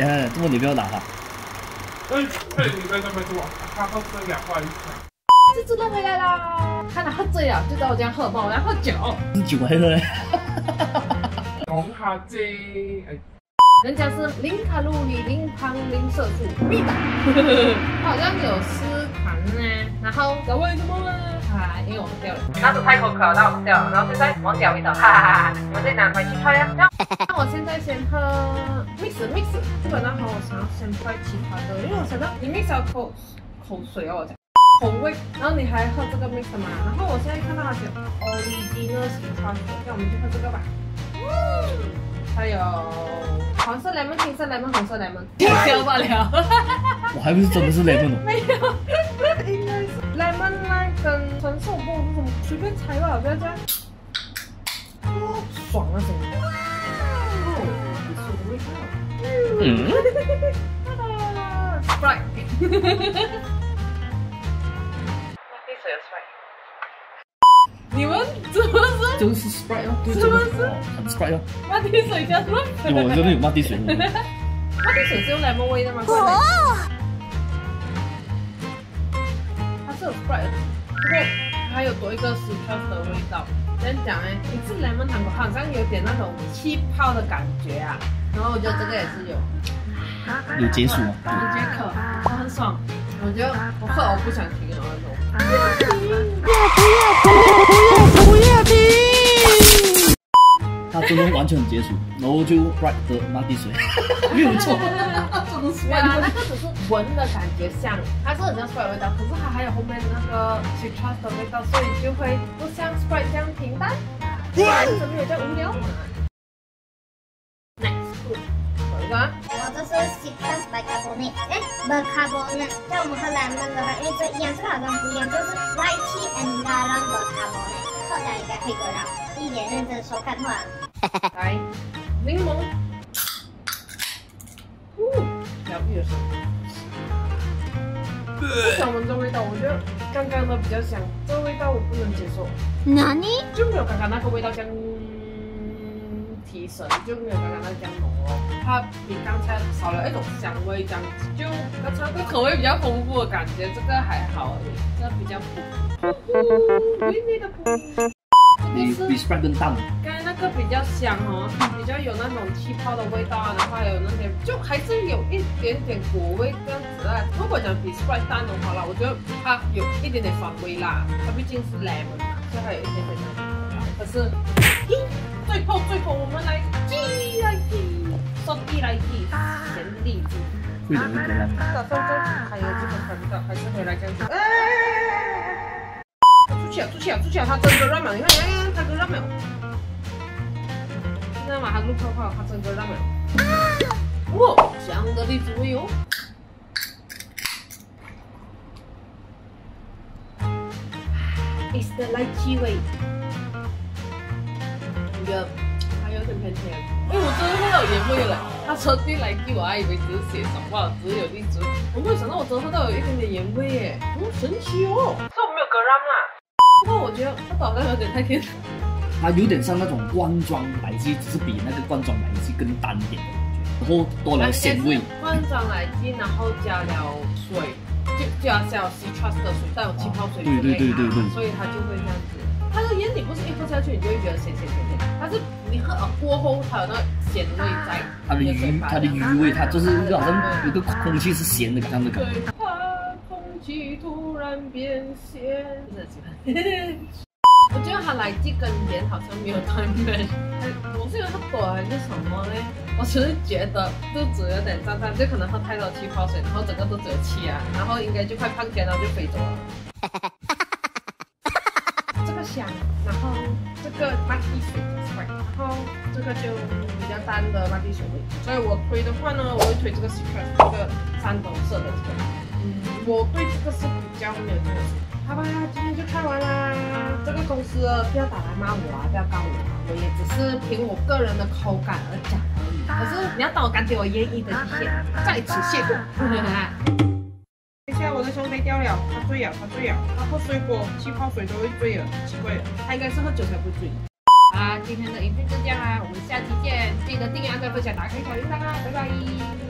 等下，这么你不要打他。哎，对，你在那边做，他喝这两块。这次都回来啦！看他喝醉了，就找我这样喝嘛，我要喝酒。你酒还是嘞？红卡基，哎。人家是零卡路里、零糖、零色素，密码。好像有四糖呢，然后为什么呢？啊，因为我们掉了。那是太口渴，那我们掉了。然后现在忘掉味道，哈哈哈哈！你们再拿回去拍呀。那我现在先喝 mix mix，基本上我想要先拍其他的，因为我想到你 mix 要口口水哦，我讲口味。然后你还喝这个 mix 嘛？然后我现在看到它写 original 喜欢的，那我们就喝这个吧。嗯。还有黄色 lemon、青色 lemon、红色 lemon，消不了。我还不是真的是 lemon 哦。没有，应该是 lemon 那跟橙色不是什么，随便猜吧，不要这样。爽啊！什么？道。嗯。Sprite。你们是不是？就是 Sprite 哦，是不是？Sprite 哦。马蹄水加什么？我这边有马蹄水。马蹄水是用 lemon 味的吗？哦。它是 Sprite，不过还有多一个 citrus 的味道。这样讲哎，你吃 lemon 糖果好像有点那种气泡的感觉啊。然后我觉得这个也是有。有解暑吗？有解渴，很爽。我觉得我喝我不想停了那种。不要停！不要不要不要停！它真的完全很解暑，然后就 bright 的那滴水，没有错。对啊，那个只是闻的感觉像，它是很像 Sprite 味道，可是它还有后面那个 citrus 的味道，所以就会不像 Sprite 这样平淡，不然怎么有点无聊？我这是 citrus bicarbonate，哎，bicarbonate，像我们喝 lemon 的话，因为这颜色好像不一样，就是 lychee and garam bicarbonate，喝起来应该会得到。一点认真收看话。来，柠檬，呜，疗愈的声音。不想闻这味道，我觉得刚刚的比较香，这个味道我不能接受。哪里？就没有刚刚那个味道香。提神就没有刚刚那样浓哦，它比刚才少了一种香味，这样子就刚才个口味比较丰富的感觉，这个还好而已，这个比较普，微微的普。比比 Sprite 更淡。刚才那个比较香哦，比较有那种气泡的味道啊，然后还有那些，就还是有一点点果味这样子啊。如果讲比 Sprite 淡的话啦，我觉得它有一点点酸味啦，它毕竟是 lemon 嘛，所以它有一点点那种。可是，最后最后我们来记来记，说地来记，贤弟子。为什么这样？打算再还有这个看到，还是回来这样子。出去啊出去啊出去啊！他真的乱秒，你看你看他真乱秒。现在嘛，他录泡泡，他真的乱秒。哇，香的荔枝味哦。It's the lychee 味。还有点偏甜，哎，我真的喝到盐味了。他说地来记，我还以为只是写什么，只是有一只。我没有想到，我真的喝到有一点点盐味耶，好神奇哦。这我没有格拉啦，不过我觉得它好像有点太甜。它有点像那种罐装奶昔，只是比那个罐装奶昔更淡点的感觉，然后多了咸味。罐装奶昔，然后加了水，就加小 citrus 的水，带有气泡水。对对对对对。所以它就会这样子。它的烟你不是一喝下去你就会觉得咸咸甜甜，它是你喝了过后它有那咸味在。它的鱼，它的鱼味，它就是一个好像有个空气是咸的这样的感觉。怕空气突然变咸。我觉得它来这跟盐好像没有太美。我是因为它多还是什么呢？我只是觉得肚子有点胀胀，就可能喝太多气泡水，然后整个肚子有气啊，然后应该就快胖起来，然后就飞走了。香，然后这个马蹄水比较然后这个就比较淡的马蹄水味。所以我推的话呢，我会推这个 Secret 这个山东色的这个。嗯，我对这个是比较没有这个。好吧，今天就看完啦。这个公司不要打来骂我啊，不要告我啊，我也只是凭我个人的口感而讲而已。可是你要当我感觉我愿意的谢谢，在此谢过。醉呀，他醉了，他喝水果、气泡水都会醉了，奇怪了，他应该是喝酒才不醉。啊，今天的影片就这样啦，我们下期见，记得订阅、按赞、分享、打开小铃铛啊，拜拜。